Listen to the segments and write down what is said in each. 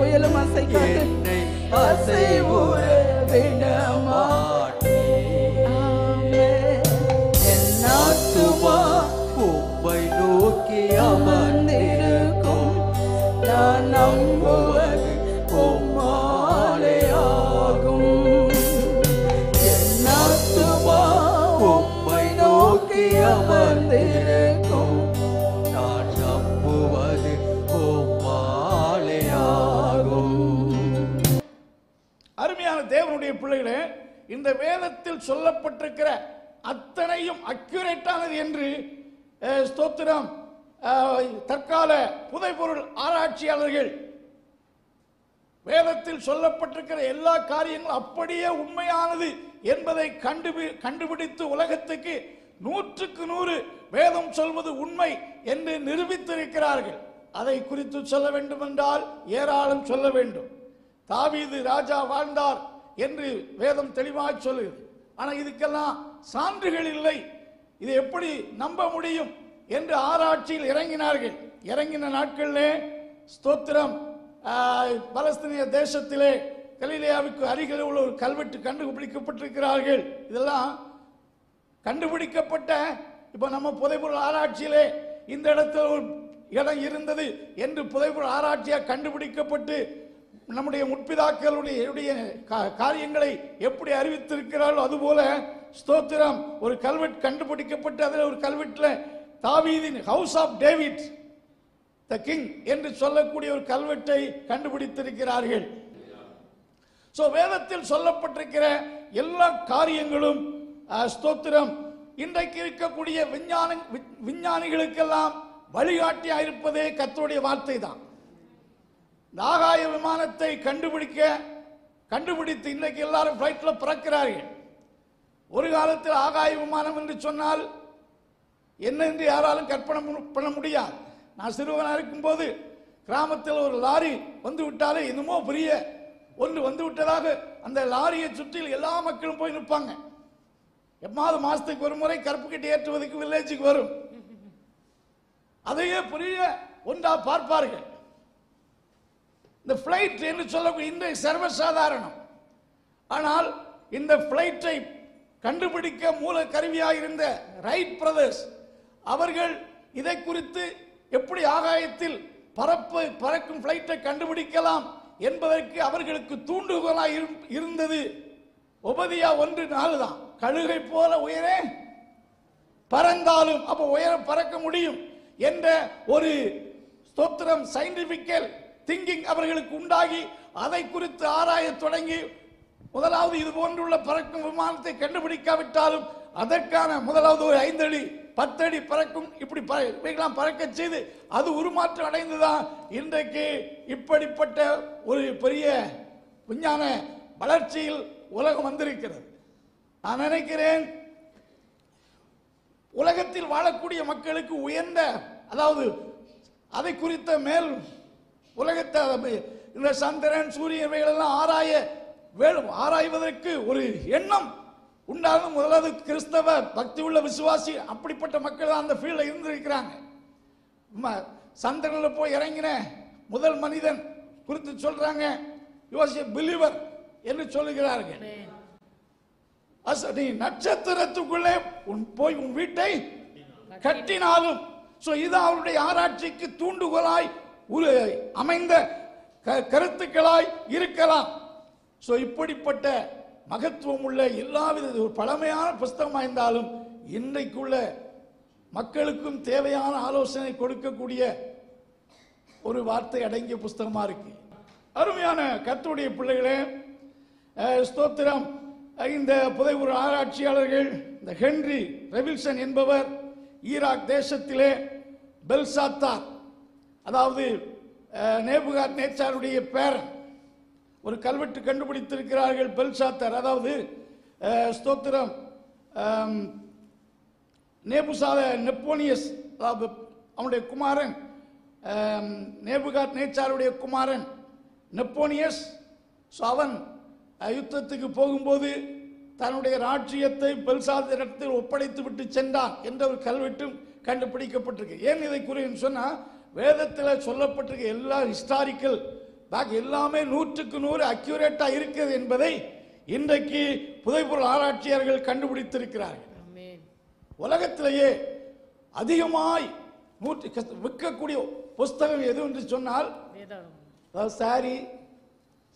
எந்த புயலும் அசைக்காது என்னை அசைவுற பிள்ளைகளே இந்த வேதத்தில் சொல்லப்பட்டிருக்கிற அத்தனையும் அக்யூரேட்டானது என்று ஸ்தோத்திரம் தற்கால புதைபொருள் ஆராய்ச்சியாளர்கள் வேதத்தில் சொல்லப்பட்டிருக்கிற எல்லா காரியங்களும் அப்படியே உண்மையானது என்பதை கண்டுபி கண்டுபிடித்து உலகத்துக்கு நூற்றுக்கு நூறு வேதம் சொல்வது உண்மை என்று நிரூபித்திருக்கிறார்கள். அதை குறித்து சொல்ல வேண்டுமென்றால் ஏராளம் சொல்ல வேண்டும். தாவீது ராஜா வாழ்ந்தார். என்று வேதம் தெளிவாக சொல்லுகிறது. ஆனால் இதுக்கெல்லாம் சான்றுகள் இல்லை. இதை எப்படி நம்ப முடியும் என்று ஆராய்ச்சியில் இறங்கினார்கள். இறங்கின நாட்களிலே ஸ்தோத்திரம் பலஸ்தீனிய தேசத்திலே கலிலேயாவுக்கு அருகில் உள்ள ஒரு கல்வெட்டு கண்டுபிடிக்கப்பட்டிருக்கிறார்கள். இதெல்லாம் கண்டுபிடிக்கப்பட்ட இப்போ நம்ம புதைபொருள் ஆராய்ச்சியிலே இந்த இடத்துல ஒரு இடம் இருந்தது என்று புதைபொருள் ஆராய்ச்சியாக கண்டுபிடிக்கப்பட்டு நம்முடைய முற்பிதாக்களுடைய கா- காரியங்களை எப்படி அறிவித்திருக்கிறாரோ அதுபோல ஸ்தோத்திரம். ஒரு கல்வெட்டு கண்டுபிடிக்கப்பட்டு அதில் ஒரு கல்வெட்டில் தாவீதின் house of David the king என்று சொல்லக்கூடிய ஒரு கல்வெட்டை கண்டுபிடித்திருக்கிறார்கள். ஸோ வேதத்தில் சொல்லப்பட்டிருக்கிற எல்லா காரியங்களும் ஸ்தோத்திரம். இன்றைக்கு இருக்கக்கூடிய விஞ்ஞான விஞ்ஞானிகளுக்கெல்லாம் வழிகாட்டியாக இருப்பதே கத்தருடைய வார்த்தை தான் நாகாய ஆகாய விமானத்தை கண்டுபிடிக்க கண்டுபிடித்து இன்றைக்கு எல்லாரும் ஃப்ளைட்டில் பறக்கிறார்கள். ஒரு காலத்தில் ஆகாய விமானம் என்று சொன்னால் என்ன என்று யாராலும் கற்பனை மு- பண்ண முடியாது. நான் சிறுவனாக இருக்கும்போது கிராமத்தில் ஒரு லாரி வந்து விட்டாலே என்னமோ பெரிய ஒன்று வந்து விட்டதாக அந்த லாரியை சுற்றில் எல்லா மக்களும் போய் நிற்பாங்க. எப்பாவது மாதத்துக்கு ஒரு முறை கருப்பு கட்டி ஏற்றுவதற்கு வில்லேஜுக்கு வரும். அதையே பெரிய ஒன்றா பார்ப்பார்கள். இந்த ஃப்ளைட் என்று சொல்லக்கூடிய இன்றைய சர்வசாதாரணம். ஆனால் இந்த ஃப்ளைட்டை கண்டுபிடிக்க மூல கருவியாக இருந்த ரைட் பிரதர்ஸ் அவர்கள் இதை குறித்து எப்படி ஆகாயத்தில் பறப்பு பறக்கும் ஃப்ளைட்டை கண்டுபிடிக்கலாம் என்பதற்கு அவர்களுக்கு தூண்டுகோலாக இரு- இருந்தது. உபதியா ஒன்று நாலு தான். கழுகை போல உயரே பறந்தாலும் அப்போ உயர பறக்க முடியும் என்ற ஒரு ஸ்தோத்திரம் சயின்டிபிக்கல் திங்கிங் அவர்களுக்கு உண்டாகி அதை குறித்து ஆராயத் தொடங்கி முதலாவது இது போன்றுள்ள பறக்கும் விமானத்தை கண்டுபிடிக்காவிட்டாலும் அதற்கான முதலாவது ஒரு ஐந்தடி பத்தடி பறக்கும் இப்படி பற- இவைகளாம் பறக்க செய்து அது உருமாற்றம் அடைந்துதான் இன்றைக்கு இப்படிப்பட்ட ஒரு பெரிய விஞ்ஞான வளர்ச்சியில் உலகம் வந்திருக்கிறது. நான் நினைக்கிறேன் உலகத்தில் வாழக்கூடிய மக்களுக்கு உயர்ந்த அதாவது அதை குறித்த மேல் உலகத்தை இந்த சந்திரன் சூரியன் இவைகளெல்லாம் ஆராய வேணும். ஆராய்வதற்கு ஒரு எண்ணம் உண்டாகும். முதலாவது கிறிஸ்தவ பக்தி உள்ள விசுவாசி அப்படிப்பட்ட மக்கள் தான் அந்த ஃபீல்டில் இருந்திருக்கிறாங்க. சந்திரனில் போய் இறங்கின முதல் மனிதன் குறித்து சொல்றாங்க. யோசிய பிலீவர் என்று சொல்லுகிறார்கள். நீ நட்சத்திரத்துக்குள்ளே உன் போய் உன் வீட்டை கட்டினாலும் ஸோ இது அவருடைய ஆராய்ச்சிக்கு தூண்டுகோலாய் அமைந்த க- கருத்துக்களாய் இருக்கலாம். ஸோ இப்படிப்பட்ட மகத்துவம் உள்ள எல்லாவித ஒரு பழமையான புஸ்தகமாக இருந்தாலும் இன்றைக்குள்ள மக்களுக்கும் தேவையான ஆலோசனை கொடுக்கக்கூடிய ஒரு வார்த்தை அடங்கிய புஸ்தகமாக இருக்கு. அருமையான கத்துடைய பிள்ளைகளே ஸ்தோத்திரம். இந்த புதைவுறு ஆராய்ச்சியாளர்கள் இந்த ஹென்றி ரெவில்சன் என்பவர் ஈராக் தேசத்திலே பெல்சாத்தார். அதாவது நேபுகாத் நேச்சாருடைய பேரன் ஒரு கல்வெட்டு கண்டுபிடித்திருக்கிறார்கள் பெல்சாத்தர். அதாவது ஸ்தோத்திரம் நேபுசாத நெப்போனியஸ் அதாவது அவனுடைய குமாரன் நேபுகார் நேபுகாத் நேச்சாருடைய குமாரன் நெப்போனியஸ். ஸோ அவன் யுத்தத்துக்கு போகும்போது தன்னுடைய ராஜ்ஜியத்தை பெல்சாதரிடத்தில் ஒப்படைத்து விட்டு சென்றான் என்ற ஒரு கல்வெட்டும் கண்டுபிடிக்கப்பட்டிருக்கு. ஏன் இதை கூறின்னு சொன்னால் வேதத்தில் சொல்லப்பட்டிருக்க எல்லா ஹிஸ்டாரிக்கல் பாக்கி எல்லாமே நூற்றுக்கு நூறு அக்யூரேட்டா இருக்கிறது என்பதை இன்றைக்கு புதைப்பொருள் ஆராய்ச்சியாளர்கள் கண்டுபிடித்திருக்கிறார்கள். உலகத்திலேயே அதிகமாய் நூற்றி விற்கக்கூடிய புஸ்தகம் எது என்று சொன்னால் அதாவது சாரி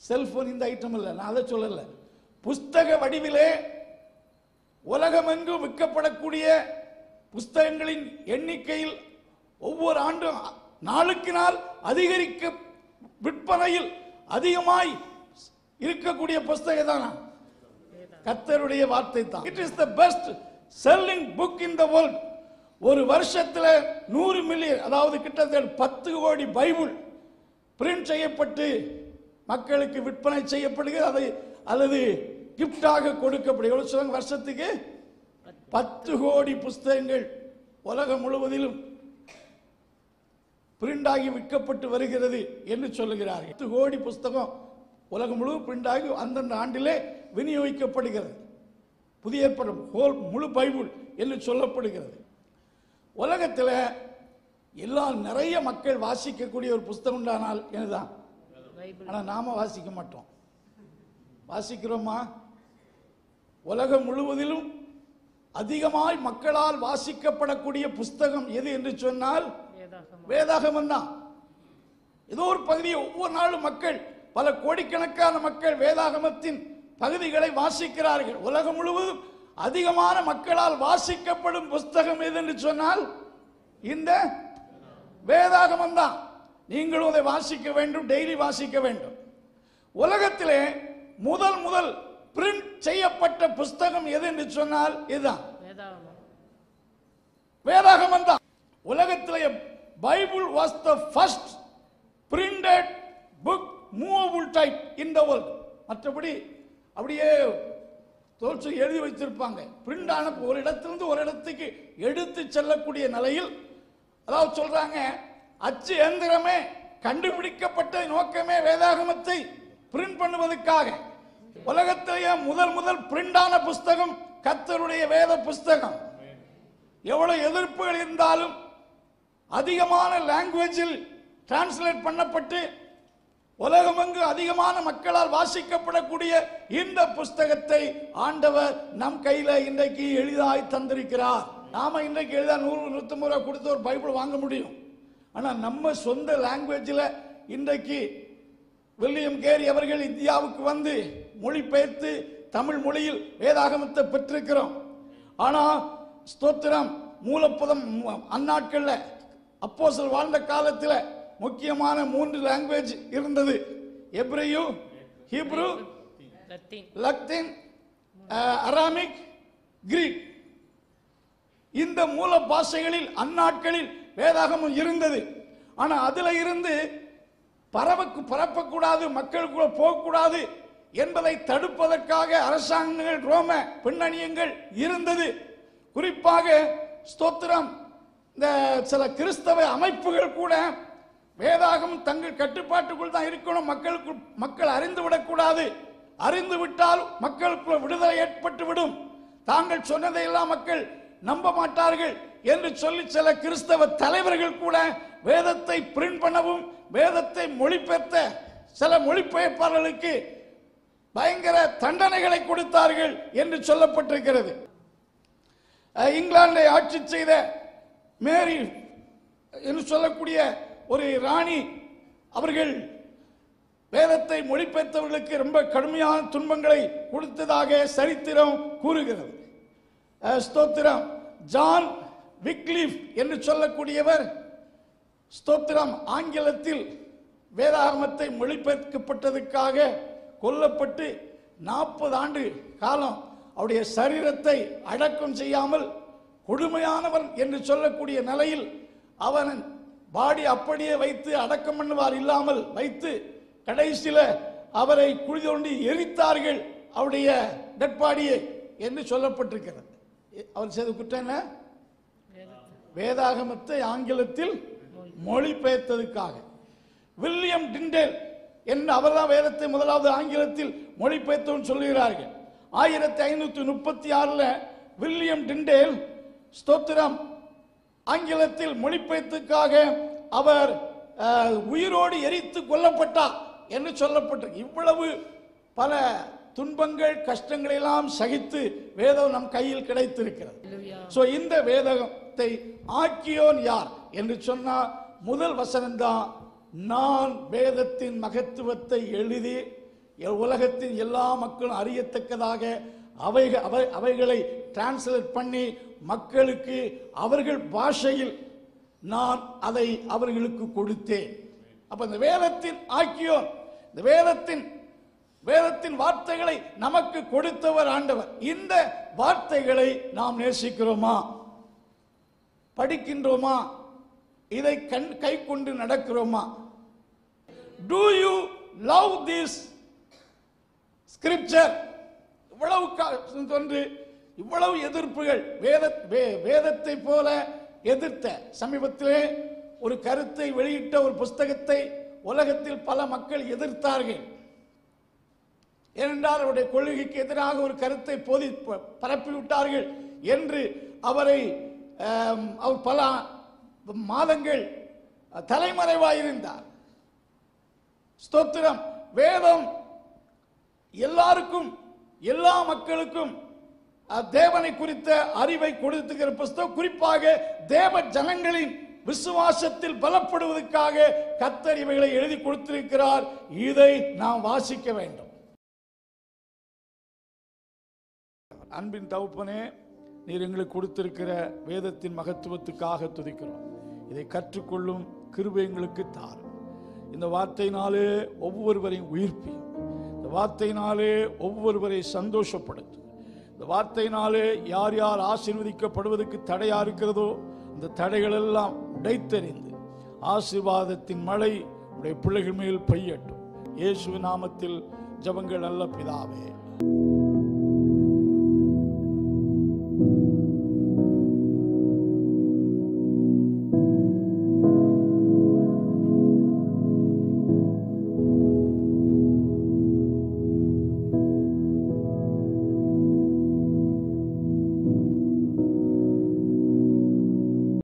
செல்போன் இந்த ஐட்டம் இல்லை நான் அதை சொல்லல. புஸ்தக வடிவிலே உலகமெங்கும் விற்கப்படக்கூடிய புஸ்தகங்களின் எண்ணிக்கையில் ஒவ்வொரு ஆண்டும் நாளுக்கு நாள் அதிகரிக்க விற்பனையில் அதிகமாய் இருக்கக்கூடிய புஸ்தகம் தான் கத்தருடைய வார்த்தை தான் it is the best selling book in the world ஒரு வருஷத்தில் நூறு மில்லியன் அதாவது கிட்டத்தட்ட பத்து கோடி பைபிள் பிரிண்ட் செய்யப்பட்டு மக்களுக்கு விற்பனை செய்யப்படுகிறது. அதை அல்லது கிஃப்டாக கொடுக்கப்படுகிறது. வருஷத்துக்கு பத்து கோடி புஸ்தகங்கள் உலகம் முழுவதிலும் பிரிண்ட் ஆகி விற்கப்பட்டு வருகிறது என்று சொல்லுகிறார்கள். பத்து கோடி புஸ்தகம் உலகம் முழுவதும் பிரிண்ட் ஆகி அந்தந்த ஆண்டிலே விநியோகிக்கப்படுகிறது. புதிய ஏற்பாடு ஹோல் முழு பைபிள் என்று சொல்லப்படுகிறது. உலகத்தில் எல்லாம் நிறைய மக்கள் வாசிக்கக்கூடிய ஒரு புஸ்தகம் உண்டானால் என்னதான்? பைபிள். ஆனா நாம வாசிக்க மாட்டோம். வாசிக்கிறோமா? உலகம் முழுவதிலும் அதிகமாய் மக்களால் வாசிக்கப்படக்கூடிய புஸ்தகம் எது என்று சொன்னால் வேதாகமம். தான் ஏதோ ஒரு பகுதியை ஒவ்வொரு நாளும் மக்கள் பல கோடிக்கணக்கான மக்கள் வேதாகமத்தின் பகுதிகளை வாசிக்கிறார்கள். உலகம் முழுவதும் அதிகமான மக்களால் வாசிக்கப்படும் புஸ்தகம் எது என்று சொன்னால் இந்த வேதாகமம் தான் நீங்களும் அதை வாசிக்க வேண்டும் டெய்லி வாசிக்க வேண்டும். உலகத்திலே முதல் முதல் பிரிண்ட் செய்யப்பட்ட புஸ்தகம் எது என்று சொன்னால் இதுதான். வேதாகம் வேதாகமம். தான் உலகத்திலே Bible was the first printed book movable type in the world மற்றபடி அப்படியே தோற்று எழுதி வைத்திருப்பாங்க. பிரிண்ட் ஆன ஒரு இடத்திலிருந்து ஒரு இடத்துக்கு எடுத்து செல்லக்கூடிய நிலையில் அதாவது சொல்றாங்க அச்சு எந்திரமே கண்டுபிடிக்கப்பட்ட நோக்கமே வேதாகமத்தை பிரிண்ட் பண்ணுவதற்காக. உலகத்திலேயே முதல் முதல் பிரிண்டான புஸ்தகம் கத்தருடைய வேத புஸ்தகம். எவ்வளவு எதிர்ப்புகள் இருந்தாலும் அதிகமான லாங்குவேஜில் டிரான்ஸ்லேட் பண்ணப்பட்டு உலகமெங்கு அதிகமான மக்களால் வாசிக்கப்படக்கூடிய இந்த புஸ்தகத்தை ஆண்டவர் நம் கையில் இன்றைக்கு எளிதாய் தந்திருக்கிறார். நாம இன்றைக்கு எளிதா நூறு நூற்றம்பது ரூபா கொடுத்து ஒரு பைபிள் வாங்க முடியும். ஆனால் நம்ம சொந்த லாங்குவேஜில் இன்றைக்கு வில்லியம் கேரி அவர்கள் இந்தியாவுக்கு வந்து மொழிபெயர்த்து தமிழ் மொழியில் வேதாகமத்தை பெற்றிருக்கிறோம். ஆனால் ஸ்தோத்திரம் மூலப்பதம் அந்நாட்களில் அப்போஸ்தலர் வாழ்ந்த காலத்துல முக்கியமான மூன்று லாங்குவேஜ் இருந்தது. எப்ரையு ஹீப்ரு லத்தீன். Aramaic Greek. இந்த மூல பாஷைகளில் அந்நாட்களில் வேதாகமம் இருந்தது. ஆனா அதுல இருந்து பரவக்கு பரப்பக்கூடாது மக்களுக்குள்ள போகக்கூடாது என்பதை தடுப்பதற்காக அரசாங்கங்கள் ரோம பின்னணியங்கள் இருந்தது. குறிப்பாக ஸ்தோத்திரம் இந்த சில கிறிஸ்தவ அமைப்புகள் கூட வேதாகம் தங்கள் கட்டுப்பாட்டுக்குள் தான் இருக்கணும். மக்களுக்கு மக்கள் அறிந்து விடக்கூடாது. அறிந்து விட்டால் மக்களுக்குள்ள விடுதலை ஏற்பட்டு விடும். தாங்கள் சொன்னதையெல்லாம் மக்கள் நம்ப மாட்டார்கள் என்று சொல்லி சில கிறிஸ்தவ தலைவர்கள் கூட வேதத்தை பிரிண்ட் பண்ணவும் வேதத்தை மொழிபெயர்த்த சில மொழிபெயர்ப்பாளர்களுக்கு பயங்கர தண்டனைகளை கொடுத்தார்கள் என்று சொல்லப்பட்டிருக்கிறது. இங்கிலாந்தை ஆட்சி செய்த மேரி என்று சொல்லக்கூடிய ஒரு ராணி அவர்கள் வேதத்தை மொழிபெயர்த்தவர்களுக்கு ரொம்ப கடுமையான துன்பங்களை கொடுத்ததாக சரித்திரம் கூறுகிறது. ஸ்தோத்திரம். ஜான் விக்லிஃப் என்று சொல்லக்கூடியவர் ஸ்தோத்திரம் ஆங்கிலத்தில் வேதாகமத்தை மொழிபெயர்க்கப்பட்டதுக்காக கொல்லப்பட்டு நாற்பது ஆண்டு காலம் அவருடைய சரீரத்தை அடக்கம் செய்யாமல் கொடுமையானவன் என்று சொல்லக்கூடிய நிலையில் அவன் பாடி அப்படியே வைத்து அடக்கம் பண்ணுவார் இல்லாமல் வைத்து கடைசியில் அவரை குழி தோண்டி எரித்தார்கள் அவருடைய டெட் பாடியை என்று சொல்லப்பட்டிருக்கிறது. அவர் செய்த குற்றம் என்ன? வேதாகமத்தை ஆங்கிலத்தில் மொழிபெயர்த்ததுக்காக. வில்லியம் டிண்டேல் என்று அவர்தான் வேதத்தை முதலாவது ஆங்கிலத்தில் மொழிபெயர்த்தோன்னு சொல்லுகிறார்கள். ஆயிரத்தி ஐநூற்றி முப்பத்தி ஆறில் வில்லியம் டிண்டேல் ஸ்தோத்திரம். ஆங்கிலத்தில் மொழிபெயர்த்துக்காக அவர் உயிரோடு எரித்து கொல்லப்பட்டார் என்று சொல்லப்பட்டிருக்கு. இவ்வளவு பல துன்பங்கள் கஷ்டங்களை எல்லாம் சகித்து வேதம் நம் கையில் கிடைத்திருக்கிறது. சோ இந்த வேதத்தை ஆக்கியோன் யார் என்று சொன்னா முதல் வசனம்தான் நான் வேதத்தின் மகத்துவத்தை எழுதி உலகத்தின் எல்லா மக்களும் அறியத்தக்கதாக அவைக அவை- அவைகளை டிரான்ஸ்லேட் பண்ணி மக்களுக்கு அவர்கள் பாஷையில் நான் அதை அவர்களுக்கு கொடுத்தேன். அப்ப இந்த வேதத்தின் ஆக்கியோ இந்த வேதத்தின் வேதத்தின் வார்த்தைகளை நமக்கு கொடுத்தவர் ஆண்டவர். இந்த வார்த்தைகளை நாம் நேசிக்கிறோமா? படிக்கின்றோமா? இதை கண் கை கொண்டு நடக்கிறோமா? Do you love this scripture இவ்வளவு கா- இவ்வளவு எதிர்ப்புகள் வேத வே- வேதத்தை போல எதிர்த்த சமீபத்திலே ஒரு கருத்தை வெளியிட்ட ஒரு புஸ்தகத்தை உலகத்தில் பல மக்கள் எதிர்த்தார்கள். ஏனென்றால் அவருடைய கொள்கைக்கு எதிராக ஒரு கருத்தை போதி ப- பரப்பிவிட்டார்கள் என்று அவரை அவர் பல மாதங்கள் தலைமறைவாயிருந்தார். ஸ்தோத்திரம். வேதம் எல்லாருக்கும் எல்லா மக்களுக்கும் தேவனை குறித்த அறிவை கொடுத்துக்கிற புஸ்தகம் குறிப்பாக தேவ ஜனங்களின் விசுவாசத்தில் பலப்படுவதற்காக கத்தர் இவைகளை எழுதி கொடுத்திருக்கிறார். இதை நாம் வாசிக்க வேண்டும். அன்பின் தகுப்பனே நீர் எங்களுக்கு கொடுத்திருக்கிற வேதத்தின் மகத்துவத்துக்காக துதிக்கிறோம். இதை கற்றுக்கொள்ளும் கிருபை எங்களுக்கு தாரும். இந்த வார்த்தையினாலே ஒவ்வொருவரையும் உயிர்ப்பி இந்த வார்த்தையினாலே ஒவ்வொருவரை சந்தோஷப்படுத்தும். இந்த வார்த்தையினாலே யார் யார் ஆசீர்வதிக்கப்படுவதற்கு தடையா இருக்கிறதோ அந்த தடைகள் எல்லாம் உடைத்தெறிந்து ஆசீர்வாதத்தின் மழை உடைய பிள்ளைகள் மேல் பெய்யட்டும். இயேசு நாமத்தில் ஜபங்கள் நல்ல பிதாவே.